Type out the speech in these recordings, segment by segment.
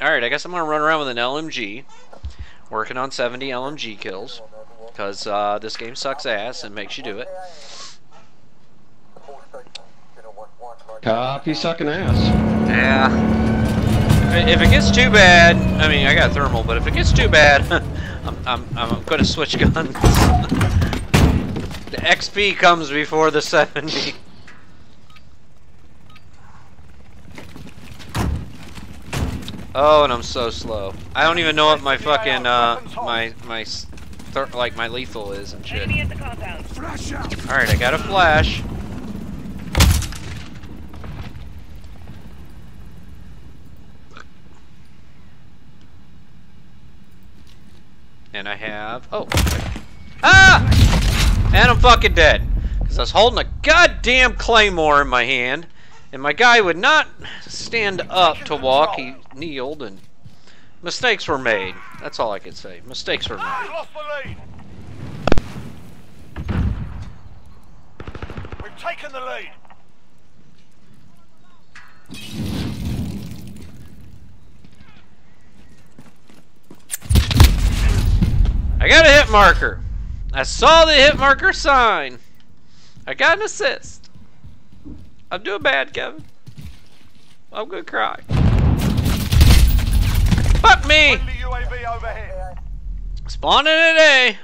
Alright, I guess I'm gonna run around with an LMG. Working on 70 LMG kills. Because uh, this game sucks ass and makes you do it. Copy sucking ass. Yeah. If it- gets too bad, I mean, I got thermal, but if it gets too bad, I'm, I'm, I'm gonna switch guns. the XP comes before the 70. Oh, and I'm so slow. I don't even know what my fucking, uh, my, my, thir- like, my lethal is and shit. Enemy at the compound. Alright, I got a flash. And I have... Oh. Ah! And I'm fucking dead. Because I was holding a goddamn claymore in my hand. And my guy would not stand up to walk. He kneeled and... Mistakes were made. That's all I can say. Mistakes were made. Lost the lead. We've taken the lead. I got a hit marker. I saw the hit marker sign. I got an assist. I'm doing bad, Kevin. I'm gonna cry. Fuck me! Friendly UAV overhead. Spawning today.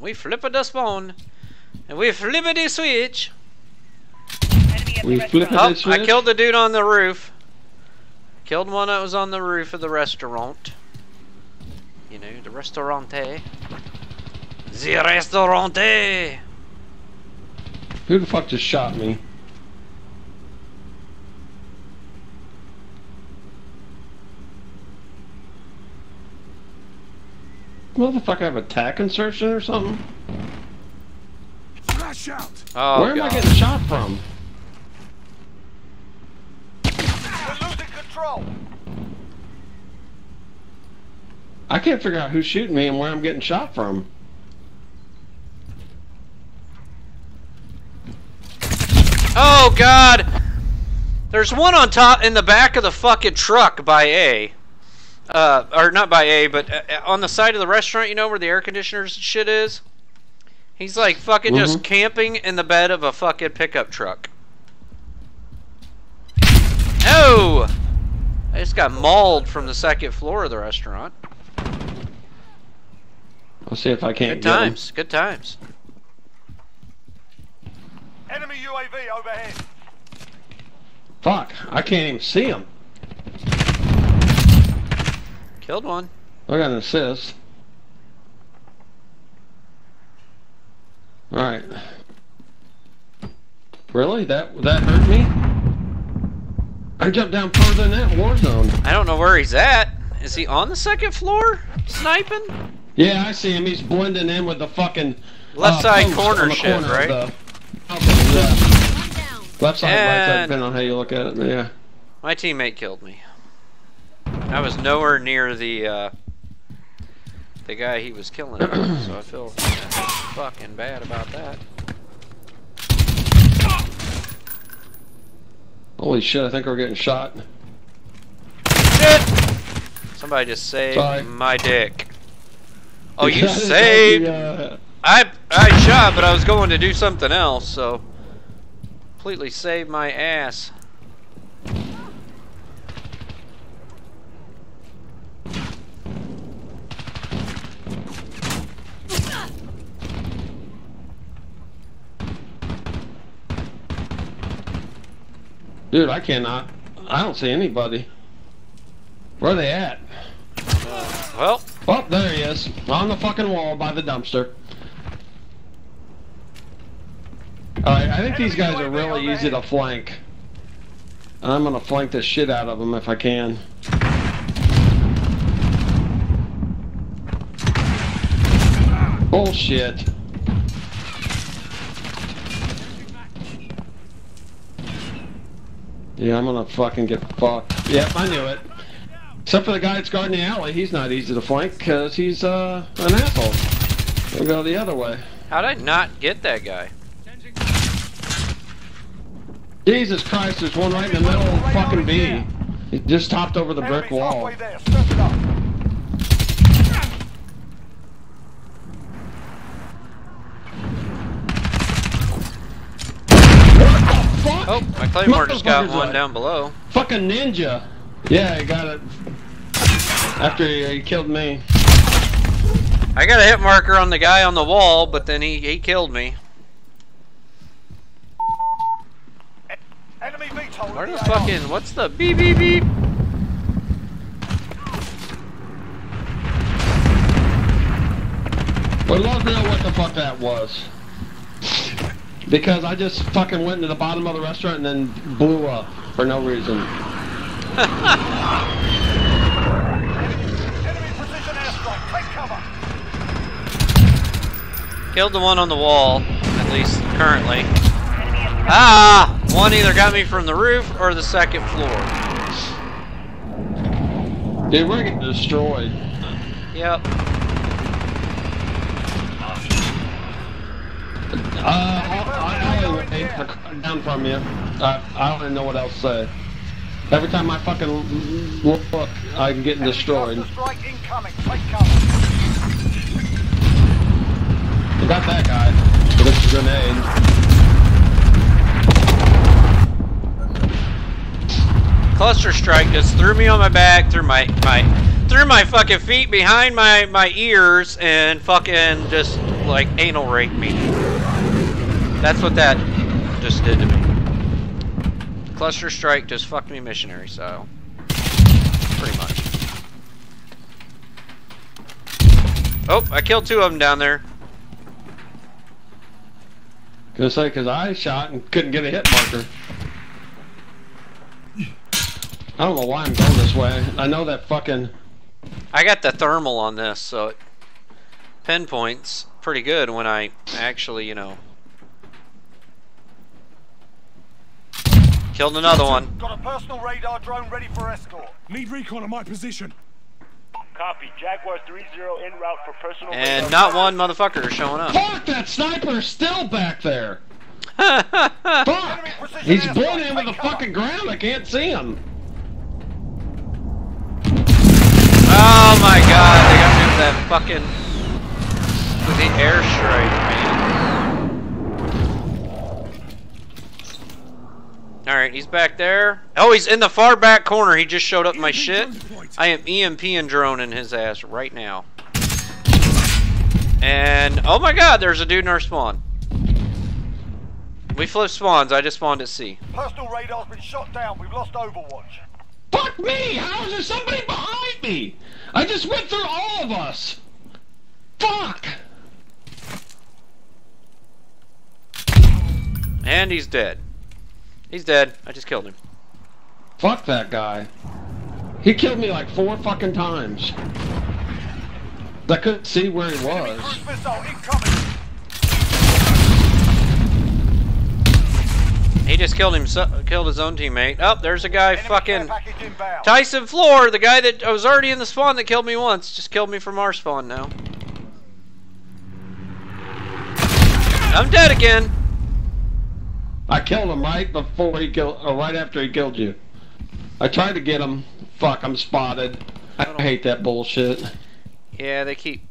We flipping the spawn. And we flippity switch. Enemy at We the flip restaurant. it. Oh, Did I killed the dude on the roof. Killed one that was on the roof of the restaurant. You know, the restaurante. Eh? The restaurante! Eh? Who the fuck just shot me? Motherfucker I have a tac insertion or something? Flash Oh, Where am I getting shot from? We're losing control. I can't figure out who's shooting me and where I'm getting shot from. Oh God! There's one on top in the back of the fucking truck by A. Uh, or not by A, but uh, on the side of the restaurant, you know where the air conditioners shit is. He's like fucking just Mhm. camping in the bed of a fucking pickup truck. Oh! I just got mauled from the second floor of the restaurant. I'll see if I can't Good get 'em. times. Good times. Enemy UAV overhead. Fuck, I can't even see him. Killed one. I got an assist. Alright. Really? That that hurt me? I jumped down further than that war zone. I don't know where he's at. Is he on the second floor sniping? Yeah, I see him. He's blending in with the fucking Left uh, side corner shit, corner right? the- Okay, yeah. Left side, right side, depending on how you look at it. Yeah. My teammate killed me. I was nowhere near the uh, the guy he was killing, so I feel fucking bad about that. Holy shit! I think we're getting shot. Shit! Somebody just saved Sorry. my dick. Oh, you saved? uh, I I shot, but I was going to do something else, so completely saved my ass. Dude, I cannot. I don't see anybody. Where are they at? Well, Oh, there he is. On the fucking wall by the dumpster. Alright, I think these guys are really easy to flank. And I'm gonna flank the shit out of them if I can. Bullshit. Yeah, I'm gonna fucking get fucked. Yep, I knew it. Except for the guy that's guarding the alley, he's not easy to flank because he's uh, an asshole. We'll go the other way. how'd I not get that guy? Jesus Christ, there's one right in the middle of fucking B. He just topped over the brick Enemies wall. halfway there. Step it up. Fuck! Oh, my claymore just got one like- down below. Fucking ninja. Yeah, I got it. After he, he killed me. I got a hit marker on the guy on the wall, but then he, he killed me. Enemy VTOL. Where the the AO. fucking, what's the beep beep beep? Would love to know what the fuck that was. Because I just fucking went to the bottom of the restaurant and then blew up for no reason. Enemy precision airstrike. Take cover. Killed the one on the wall, at least currently. Enemy at the Ah! One either got me from the roof or the second floor. Dude, we're getting destroyed. Yep. Uh, I, I only down from you. I, I don't even know what else to say. Every time I fucking look, I'm getting destroyed. cluster strike incoming. Take cover. We got that guy with a grenade. Cluster strike just threw me on my back, threw my my threw my fucking feet behind my my ears, and fucking just like anal raped me. That's what that just did to me. Cluster strike just fucked me missionary style. Pretty much. Oh, I killed two of them down there. Gonna say, cause I shot and couldn't get a hit marker. I don't know why I'm going this way. I know that fucking. I got the thermal on this, so it pinpoints pretty good when I actually, you know. Killed another one. Got a personal radar drone ready for escort. Need recon on my position. Copy. Jaguar 3-0 en route for personal And radar. not one motherfucker is showing up. Fuck! That sniper's still back there. Fuck! He's airstrike, blowing in with the cover. fucking ground. I can't see him. Oh my god, they got me with that fucking. with the airstrike, Alright, he's back there. Oh, he's in the far back corner. He just showed up my shit. I am EMP and drone in his ass right now. And oh my god, there's a dude in our spawn. We flipped spawns. I just spawned at C. Personal radar's been shot down. We've lost Overwatch. Fuck me! How is there somebody behind me? I just went through all of us. Fuck! And he's dead. He's dead. I just killed him. Fuck that guy. He killed me like four fucking times. I couldn't see where he was. cruise missile incoming. He just killed him. Killed his own teammate. Oh, there's a guy. Enemy Fucking. Tyson Floor, the guy that was already in the spawn that killed me once, just killed me from our spawn now. I'm dead again. I killed him right before he killed, or right after he killed you. I tried to get him. Fuck, I'm spotted. I don't hate that bullshit. Yeah, they keep.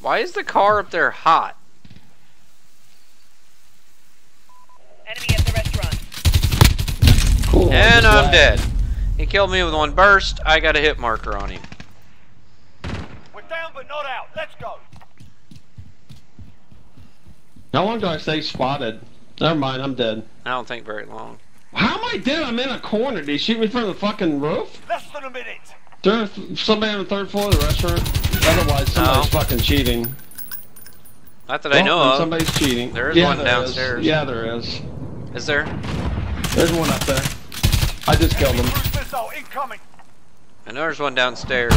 Why is the car up there hot? Enemy at the restaurant. Cool. And just I'm laugh. Dead. He killed me with one burst. I got a hit marker on him. We're down but not out. Let's go. How long do I stay spotted? Never mind, I'm dead. I don't think very long. How am I dead? I'm in a corner. Did he shoot me from the fucking roof? Less than a minute. There, somebody on the third floor of the restaurant? Otherwise, somebody's No. fucking cheating. Not that I know of. Somebody's cheating. There is yeah, one there downstairs. Is. Yeah, there is. Is there? There's one up there. I just killed him. cruise missile incoming. I know there's one downstairs.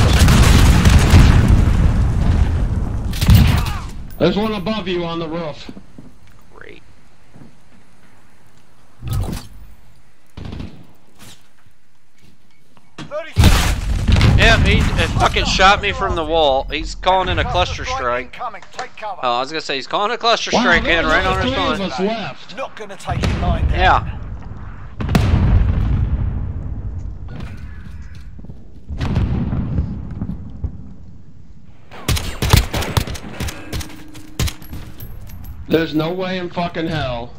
There's one above you on the roof. Great. Thirty seconds. Yep, he uh, fucking shot me from the wall. He's calling in a cluster strike. Incoming. Take cover. Oh, I was gonna say he's calling a cluster strike in right on only our three of spawn. us left. Not gonna take it lying down. Yeah. There's no way in fucking hell